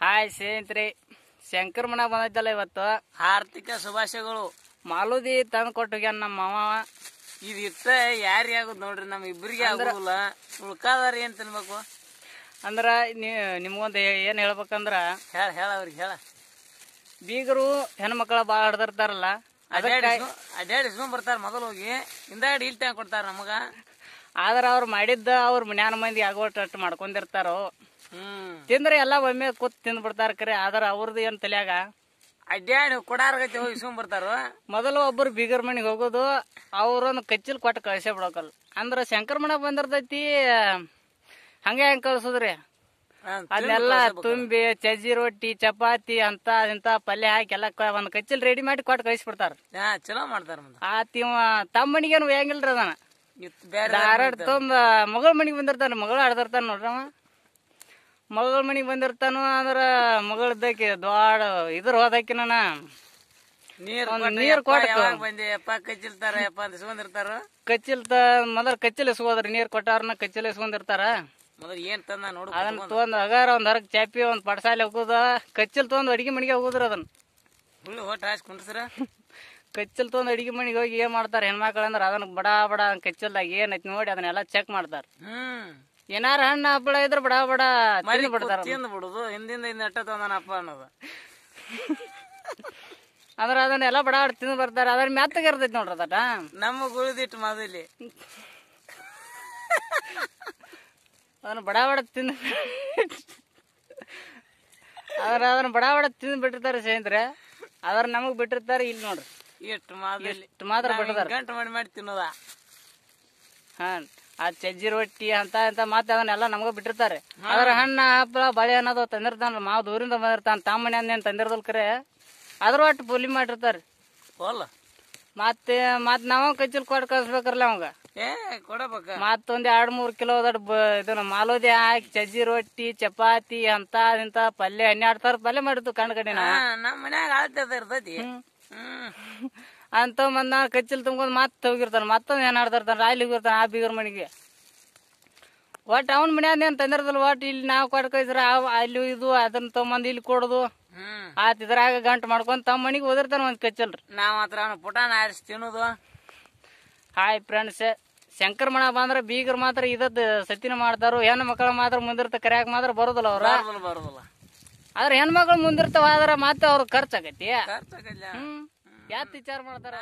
Hi ಸ್ನೇಹಿತರೆ ಶಂಕರ್ ಮನ ಬಂದೈತಲ್ಲ ಇವತ್ತು. ಆರ್ಥಿಕ ಶುಭಾಶಯಗಳು. ಮಾಲೂದಿ ತಂದು ಕೊಟ್ಟೋಗ್ಯಾನ ನಮ್ಮ ಮಾವ. ಇದು ಇತ್ತ ಯಾರಿಗಾಗುದ್ ನೋಡ್ರಿ ನಮ್ ಇಬ್ಬರಿಗೆ ಆಗುದಿಲ್ಲ. ಉಳ್ಕಾದಾರ ಏನ್ ತಿನ್ಬೇಕು? ಅಂದ್ರ ನೀ ನಿಮ್ಗೊಂದು ಏನ್ ಹೇಳ್ಬೇಕಂದ್ರ ಹೇಳ ಹೇಳ ಅವ್ರಿಗೆ ಹೇಳ. ಬೀಗರು ಹೆಣ್ಮಕ್ಳ ಬಾಳ ಹಿಡ್ದಿರ್ತಾರಲ್ಲ ಇಸ್ಕೊಂಡ್ ಬರ್ತಾರ ಮೊದಲು ಹೋಗಿ. ಹಿಂದಾಡಿ ಡೀಲ್ ತಗೊಂಡ್ ಕೊಡ್ತಾರ ನಮಗ. ಆದ್ರ ಅವ್ರು ಮಾಡಿದ್ದ ಅವ್ರ ಮನ್ಯಾನ ಮಂದಿ ಆಗೋಟಟ್ಟು ಮಾಡ್ಕೊಂಡಿರ್ತಾರೋ. ಹ್ಮ್ ತಿಂದ್ರೆ ಎಲ್ಲ ಒಮ್ಮೆ ಕೂತ್ ತಿಂದ್ ಬಿಡ್ತಾರ ಕರೆ ಆದ್ರ ಅವ್ರದ್ದು ಏನ್ ತಲ್ಯಾಗ? ಅಡ್ಯಾಡಿ ಕೊಡಾರ್ಗತಿ ಹೋಗಿ ಮೊದಲು ಒಬ್ಬರು ಬೀಗರ್ ಮನಿಗೆ ಹೋಗೋದು ಅವ್ರೊಂದು ಕಚ್ಚಿಲ್ ಕೊಟ್ಟು ಕಳ್ಸೇ ಬಿಡೋಕಲ್. ಅಂದ್ರ ಶಂಕರ್ ಮನ ಬಂದಿರ್ತೈತಿ ಹಂಗೆ ಹೆಂಗ್ ಕಳ್ಸುದ್ರಿ? ಅದನ್ನೆಲ್ಲ ತುಂಬಿ ಚಜ್ಜಿ ರೊಟ್ಟಿ ಚಪಾತಿ ಅಂತ ಇಂತ ಪಲ್ಯ ಹಾಕಿ ಎಲ್ಲ ಒಂದ್ ಕಚ್ಚಿಲ್ ರೆಡಿ ಮಾಡಿ ಕೊಟ್ಟು ಕಳಿಸ್ಬಿಡ್ತಾರ. ಬಿಡ್ತಾರ ಚಲೋ ಮಾಡ್ತಾರ ಆ ತಿಮ್ಮ ಮನಿಗೇನು ಹೋಯಂಗಿಲ್ರಿ ಅದನ್ನ? ಧಾರಾಡ್ ತುಂಬ ಮಗಳ ಮನಿಗೆ ಬಂದಿರ್ತಾನ ಮಗಳು ಆಡ್ದಿರ್ತಾನ ನೋಡ್ರಿ ಅವ. ಮಗಳ ಮನಿಗೆ ಬಂದಿರ್ತಾನು ಅಂದ್ರ ಮಗಳದಕ್ಕೆ ದ್ವಾಡ ಇದ್ರ ಹೋದಕ್ಕಿನ ನೀರ್ ಕೊಟ್ಟು. ಯಾವಾಗ ಬಂದೆ? ಯಪ್ಪ ಕಚ್ಚಿಲ್ತಾರ ಯಪ್ಪ ಅಂತ ಇಸ್ಕೊಂಡಿರ್ತಾರ ಕಚ್ಚಿಲ್ ತ ಮೊದಲ ಕಚ್ಚಿಲ್ ಇಸ್ಕೋದ್ರಿ ನೀರ್ ಕೊಟ್ಟಾರನ ಕಚ್ಚಿಲ್ ಇಸ್ಕೊಂಡಿರ್ತಾರ ಮೊದಲು ಏನ್ ತಂದ ನೋಡು ಅದನ್ನ ತೊಂದ್ ಅಗಾರ ಒಂದ್ ಹರಕ್ ಚಾಪಿ ಒಂದ್ ಪಡಸಾಲಿ ಹೋಗುದ. ಕಚ್ಚಿಲ್ ತೊಂದ್ ಅಡಿಗೆ ಮನೆಗೆ ಹೋಗುದ್ರ ಅದನ್ನ. ಹುಲ್ಲು ಹೊಟ್ಟ ಹಾಸ್ ಕುಂಡ್ಸ್ರ ಕಚ್ಚಲ್ ತೊಂದ್ ಅಡಿಗೆ ಮನೆಗೆ ಹೋಗಿ ಏನ್ ಮಾಡ್ತಾರ ಹೆಣ್ಮಕ್ಳು ಅಂದ್ರ ಅದನ್ನ ಬಡ ಬಡ ಕಚ್ಚಲ್ದಾಗ ಏನೈತಿ ನೋಡಿ ಅದನ್ನೆಲ್ಲ ಚೆಕ್ ಮಾಡ್ತಾರ. ಹ್ಮ್. ಏನಾರ ಹಣ್ಣ ಹಪ್ಪಳ ಇದ್ರ ಬಡ ಬಡ ಮರಿ ತಿಂದ್ ಬಿಡ್ತಾರ ತಿಂದ್ ಬಿಡುದು ಹಿಂದಿಂದ ಹಿಂದ ತಂದನಪ್ಪ ಅನ್ನೋದು. ಅಂದ್ರ ಅದನ್ನೆಲ್ಲ ಬಡ ಬಡ ತಿಂದ್ ಬರ್ತಾರ. ಅದ್ರ ಮೆತ್ತಗೆ ಇರ್ತೈತಿ ನೋಡ್ರಿ ಅದಟ ನಮ್ಮ ಗುಳಿದಿಟ್ಟು ಮೊದಲಿ. ಅದನ್ನ ಬಡ ಬಡ ತಿಂದ ಅದ್ರ ಅದನ್ನ ಬಡ ಬಡ ತಿಂದ್ ಬಿಟ್ಟಿರ್ತಾರೆ ಸ್ನೇಹಿತರೆ. ಅದ್ರ ನಮಗ್ ಬಿಟ್ಟಿರ್ತಾರೆ ಇಲ್ಲಿ ನೋಡ್ರಿ. ಎಷ್ಟು ಮಾತ್ರ ಇಷ್ಟ್ ಮಾತ್ರ ಗಂಟು ಮಾಡಿ ಮಾಡಿ ತಿನ್ನೋದ? ಹಾ ಆ ಚಜ್ಜಿ ರೊಟ್ಟಿ ಅಂತ ಅಂತ ಮತ್ತೆ ಅದನ್ನೆಲ್ಲ ನಮಗ ಬಿಟ್ಟಿರ್ತಾರೆ. ಅದ್ರ ಹಣ್ಣ ಹಪ್ಪಳ ಬಳೆ ಅನ್ನೋದು ತಂದಿರ್ತಾನ ಮಾವ ದೂರಿಂದ ಬಂದಿರ್ತಾನ ತಮ್ಮ ಮನೆ ಏನ್ ತಂದಿರದಲ್ ಕರೆ. ಅದ್ರ ಒಟ್ಟು ಪೊಲಿ ಮಾಡಿರ್ತಾರ. ಮತ್ತೆ ಮತ್ ನಾವ ಕಚ್ಚಿಲ್ ಕೊಡ್ ಕಳ್ಸ್ಬೇಕಲ್ಲ ಅವಂಗ. ಏ ಕೊಡಬೇಕ. ಮತ್ತೊಂದ್ ಎರಡ್ ಮೂರ್ ಕಿಲೋ ಇದನ್ನ ಮಾಲೋದಿ ಹಾಕಿ ಚಜ್ಜಿ ರೊಟ್ಟಿ ಚಪಾತಿ ಅಂತ ಇಂತ ಪಲ್ಯ ಹನ್ನೆರಡು ತರ ಪಲ್ಯ ಮಾಡಿದ್ದು ಕಣ್ ಕಡೆ ನಮ್ಮ ನಮ್ ಮನ್ಯಾಗ ಇರ್ತೈತಿ. ಹ್ಮ್. ಅಂತ ಮಂದ ನಾ ಕಚ್ಚಿಲ್ ತುಂಬ್ಕೊಂಡ್ ಮತ್ತೆ ಹೋಗಿರ್ತಾನ ಮತ್ತೊಂದ್ ಏನ್ ಆಡ್ತಿರ್ತಾನ ರಾಯ್ಲಿ ಹೋಗಿರ್ತಾನ ಆ ಬೀಗರ್ ಮನೆಗೆ. ಒಟ್ ಅವನ್ ಮನ್ಯಾಗ ಏನ್ ತಂದಿರ್ತಲ್ಲ ಒಟ್ ಇಲ್ಲಿ ನಾವ್ ಕೊಟ್ಟು ಕೈಸ್ರ ಅಲ್ಲಿ ಇದು ಅದನ್ನ ತಗೊಂಬಂದ್ ಇಲ್ಲಿ ಕೊಡುದು. ಆತ ಇದ್ರಾಗ ಗಂಟು ಮಾಡ್ಕೊಂಡ್ ತಮ್ಮ ಮನಿಗೆ ಓದಿರ್ತಾನ ಒಂದ್ ಕಚ್ಚಲ್ರಿ. ನಾವ್ ಮಾತ್ರ ಅವ್ನ ಪುಟಾನ ಆರಿಸಿ ತಿನ್ನೋದು. ಹಾಯ್ ಫ್ರೆಂಡ್ಸ್ ಶಂಕರ್ ಮಣ ಬಂದ್ರ ಬೀಗರ್ ಮಾತ್ರ ಇದದ್ದು ಸತಿನ ಮಾಡ್ತಾರು ಹೆಣ್ಣು ಮಕ್ಕಳ ಮಾತ್ರ ಮುಂದಿರ್ತ ಕರ್ಯಾಕ ಮಾತ್ರ ಬರುದಿಲ್ಲ ಅವ್ರ. ಬರುದಿಲ್ಲ ಆದ್ರೆ ಹೆಣ್ಮಕ್ಳು ಮುಂದಿರ್ತಾವ ಆದ್ರ ಮತ್ತೆ ಅವ್ರ ಖರ್ಚಾಗೈತಿ. ಖರ್ಚಾಗಲ್ಲ ಹ್ಮ್. ಯಾತ್ ವಿಚಾರ ಮಾಡ್ತಾರ